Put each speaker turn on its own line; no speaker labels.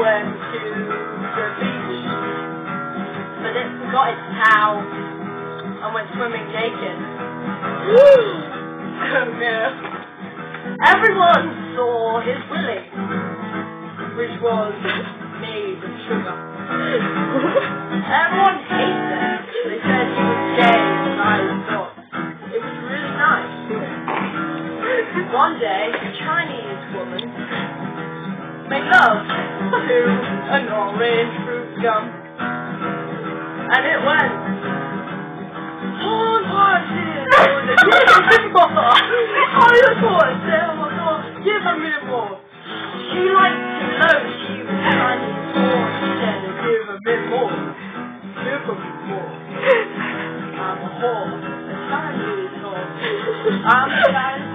went to the beach, but it forgot its towel and went swimming naked. oh no. Everyone saw his willy, which was made of sugar. Everyone hated it. They said he was gay, and I thought it was really nice. One day, a Chinese woman made love to an orange fruit gum, and it went. Hon har sin mor. I just want to say, oh my god, give a minute more. She liked to know she was Chinese more. She said, give a bit more. Give a bit more. I'm a whore, a Chinese whore. I'm a Chinese